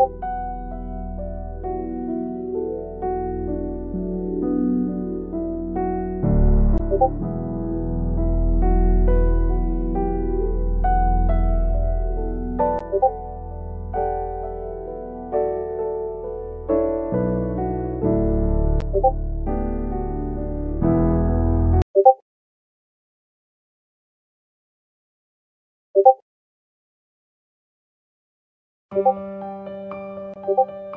you you